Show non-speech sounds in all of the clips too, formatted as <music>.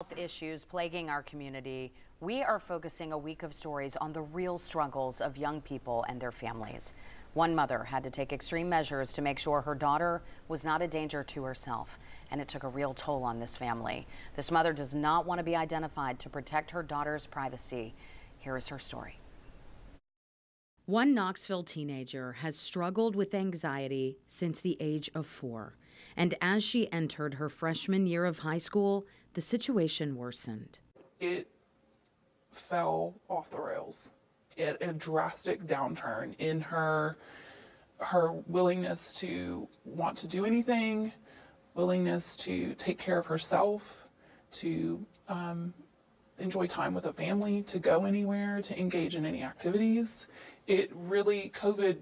Health issues plaguing our community, we are focusing a week of stories on the real struggles of young people and their families. One mother had to take extreme measures to make sure her daughter was not a danger to herself, and it took a real toll on this family. This mother does not want to be identified to protect her daughter's privacy. Here is her story. One Knoxville teenager has struggled with anxiety since the age of four. And as she entered her freshman year of high school, the situation worsened. It fell off the rails. It a drastic downturn in her her willingness to want to do anything, willingness to take care of herself, to um, enjoy time with a family, to go anywhere, to engage in any activities. It really, COVID,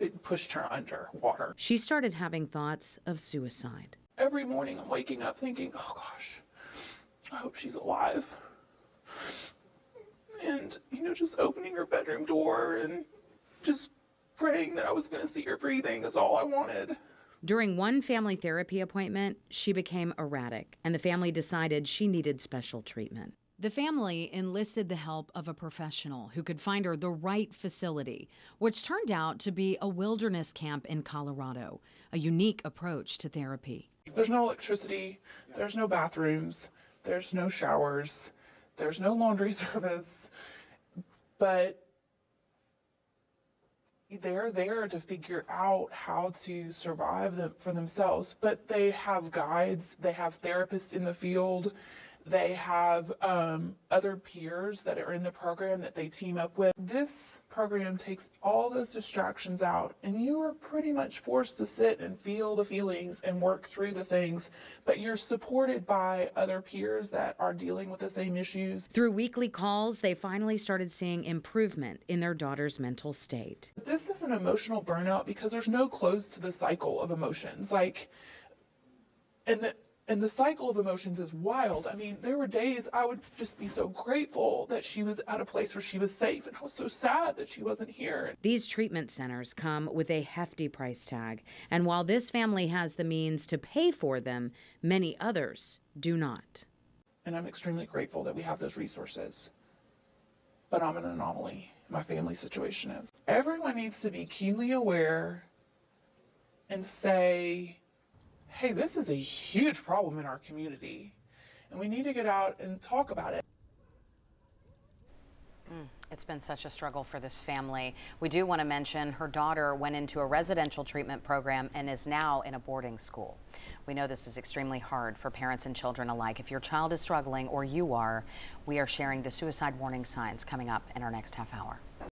it pushed her under water. She started having thoughts of suicide. Every morning I'm waking up thinking, oh gosh, I hope she's alive. And, you know, just opening her bedroom door and just praying that I was going to see her breathing is all I wanted. During one family therapy appointment, she became erratic, and the family decided she needed special treatment. The family enlisted the help of a professional who could find her the right facility, which turned out to be a wilderness camp in Colorado, a unique approach to therapy. There's no electricity, there's no bathrooms, there's no showers, there's no laundry <laughs> service, but they're there to figure out how to survive them for themselves. But they have guides, they have therapists in the field, they have um, other peers that are in the program that they team up with. This program takes all those distractions out, and you are pretty much forced to sit and feel the feelings and work through the things, but you're supported by other peers that are dealing with the same issues. Through weekly calls, they finally started seeing improvement in their daughter's mental state. This is an emotional burnout because there's no close to the cycle of emotions. Like, and the and the cycle of emotions is wild. I mean, there were days I would just be so grateful that she was at a place where she was safe, and I was so sad that she wasn't here. These treatment centers come with a hefty price tag, and while this family has the means to pay for them, many others do not. And I'm extremely grateful that we have those resources. But I'm an anomaly. My family situation is. Everyone needs to be keenly aware and say, hey, this is a huge problem in our community, and we need to get out and talk about it. Mm, it's been such a struggle for this family. We do want to mention her daughter went into a residential treatment program and is now in a boarding school. We know this is extremely hard for parents and children alike. If your child is struggling or you are, we are sharing the suicide warning signs coming up in our next half hour.